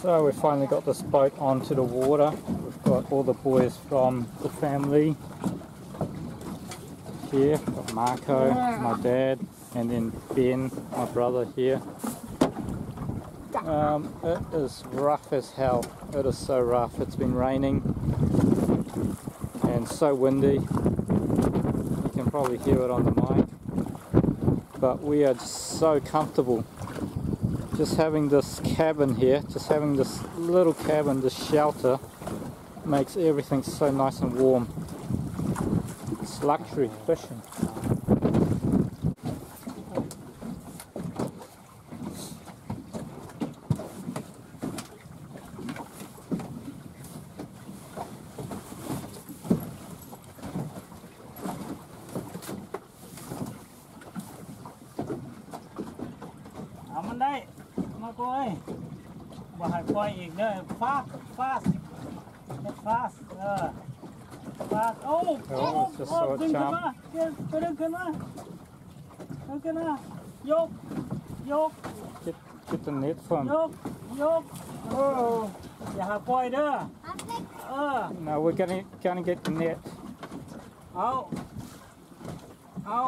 So we've finally got this boat onto the water. We've got all the boys from the family here. Got Marco, my dad, and then Ben, my brother here. Um, it is rough as hell. It is so rough. It's been raining and so windy. You can probably hear it on the mic. But we are just so comfortable just having this cabin here, just having this little cabin, this shelter, makes everything so nice and warm. It's luxury fishing. mà cô ơi bà hãy quayอีกเด้อ fast fast Get fast เออ fast โอ้โอ้ Oh, just โอ้ saw it ดึงขึ้น jump. มาเดี๋ยวไปดึงขึ้นมาดึงขึ้นมายกยก Get, get the net from. ยกยกโอ้อย่าหาปล่อยเด้อเออ No, we're gonna gonna get the net. เอาเอา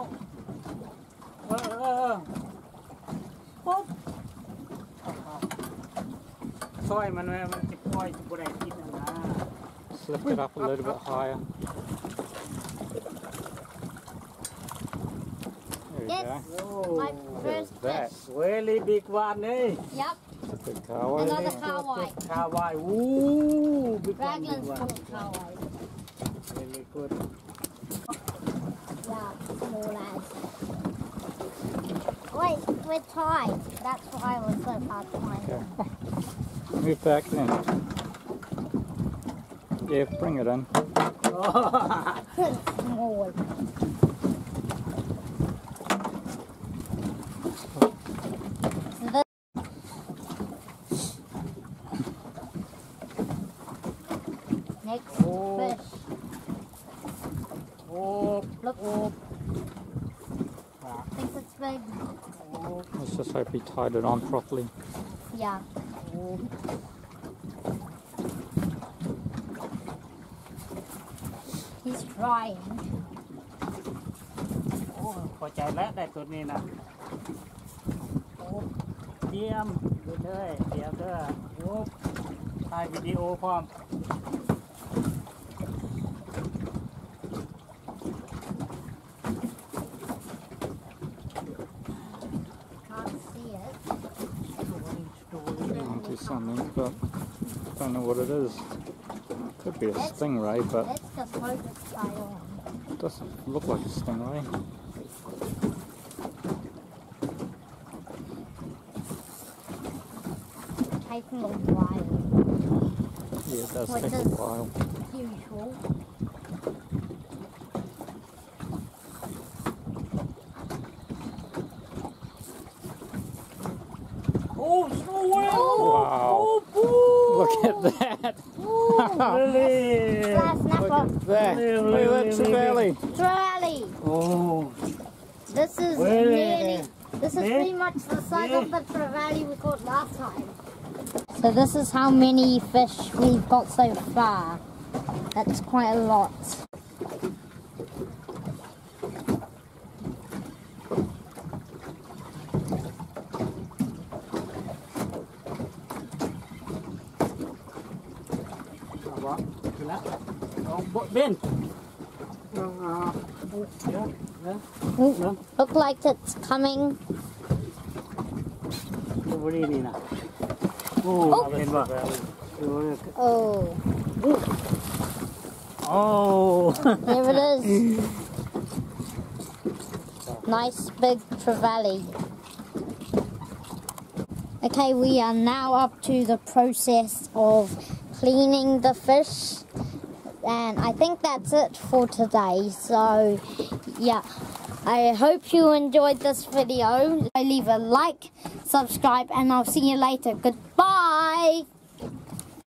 เออเออเออปุ๊บ ซอยมันแม่มันจะค่อยจะบดกินนะ Let's lift it up a little bit higher. There you go. That. Really big one eh? Yep, It's a big car. another isn't it? kahawai. big one Raglan's one full of really good Wait, we're tied. That's why was so hard to find them. Move back then. Yeah, bring it in. small. Next Oh. fish. โอ้ Look. Oh. Thinks it's big. Let's just hope he tied it on properly. Yeah. He's trying. โอ้พอใจแล้วได้ตัวนี้นะโอ้เยี่ยมดูเลยเดี๋ยวเด้อโอ้ถ่ายวิดีโอพร้อม something, but I don't know what it is. Could be a stingray, but Let's just hope it's it doesn't look like a stingray. Taking a while. Yeah, it does What take a while. Usual. Oh, so well. Wow. Oh, Look at that! Ooh, Really? Look at that! Really, Look at that really, trevally! Trally. Oh, This is Really? nearly. This is Yeah. pretty much the size of the trevally we caught last time. So this is how many fish we've got so far. That's quite a lot. Ben. Ah, oh, ya, ya. Ooh, look like it's coming. Itu beri ni nak. Oh, ba. Oh, Oh. there it is. Nice big trevally. Okay, we are now up to the process of cleaning the fish. And I think that's it for today. So, yeah. I hope you enjoyed this video. Leave a like, subscribe, and I'll see you later. Goodbye.